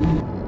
Bye.